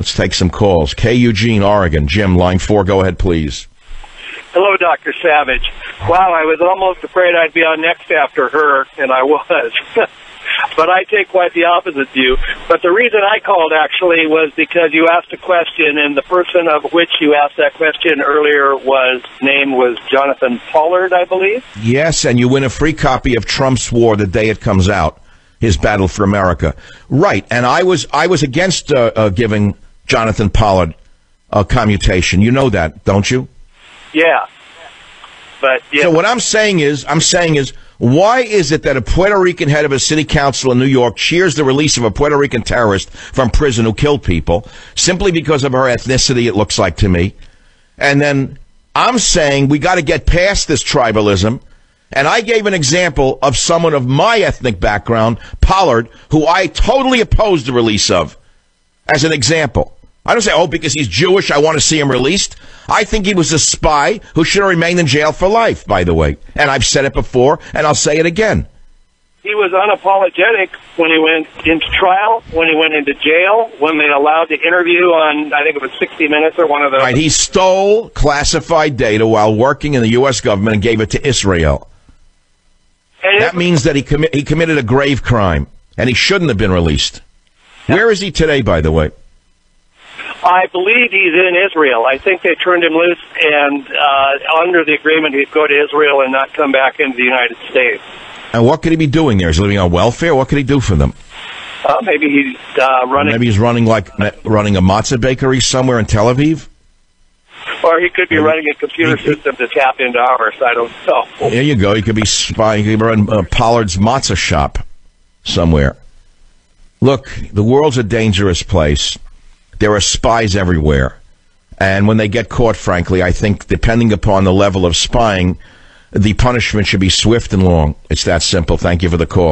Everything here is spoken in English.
Let's take some calls. K. Eugene, Oregon. Jim, line four. Go ahead, please. Hello, Dr. Savage. Wow, I was almost afraid I'd be on next after her, and I was. but I take quite the opposite view. But the reason I called actually was because you asked a question, and the person of which you asked that question earlier was name was Jonathan Pollard, I believe. Yes, and you win a free copy of Trump's War the day it comes out. His battle for America, right? And I was I was against uh, uh, giving Jonathan Pollard a commutation. You know that, don't you? Yeah. But yeah. So what I'm saying is, I'm saying is, why is it that a Puerto Rican head of a city council in New York cheers the release of a Puerto Rican terrorist from prison who killed people simply because of her ethnicity? It looks like to me. And then I'm saying we got to get past this tribalism. And I gave an example of someone of my ethnic background, Pollard, who I totally opposed the release of, as an example. I don't say, oh, because he's Jewish, I want to see him released. I think he was a spy who should have remained in jail for life, by the way. And I've said it before, and I'll say it again. He was unapologetic when he went into trial, when he went into jail, when they allowed the interview on, I think it was 60 Minutes or one of those. Right, he stole classified data while working in the U.S. government and gave it to Israel. And That means that he, commi- he committed a grave crime, and he shouldn't have been released. Where is he today, by the way? I believe he's in Israel. I think they turned him loose, and uh, under the agreement, he'd go to Israel and not come back into the United States. And what could he be doing there? Is he living on welfare? What could he do for them? Uh, maybe he's uh, running, Maybe he's running like running a matzah bakery somewhere in Tel Aviv. or he could be running a computer system to tap into ours. I don't know. There you go. He could be spying. He could run uh, Pollard's matzah shop somewhere. Look, the world's a dangerous place. There are spies everywhere. And when they get caught, frankly, I think depending upon the level of spying, the punishment should be swift and long. It's that simple. Thank you for the call.